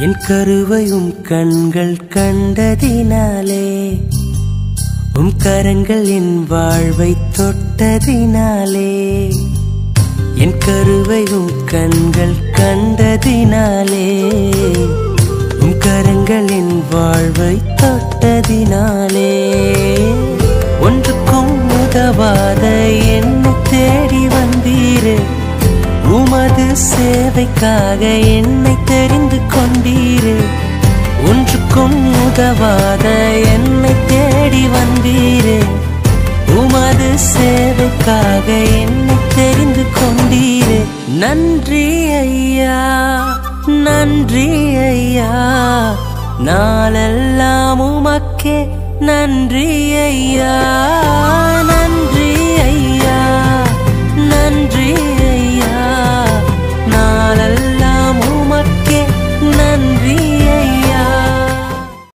என் கருவையும் கண்கள் கண்டதினாலே உம் கரங்கள் என் வாழ்வை தொட்டதினாலே என் கருவையும் கண்கள் கண்டதினாலே உம் கரங்கள் என் வாழ்வை தொட்டதினாலே. ஒன்றுக்கும் உதவாத என்னை தேடி வந்தீரே உமது சேவைக்காக என்னை தேடி பக்கவாத என்னை தேடி வந்தீரே. உமது சேவைக்காக என்னை தெரிந்து கொண்டீரே. நன்றி ஐயா நன்றி ஐயா. நாளெல்லாம் உமக்கே நன்றி ஐயா.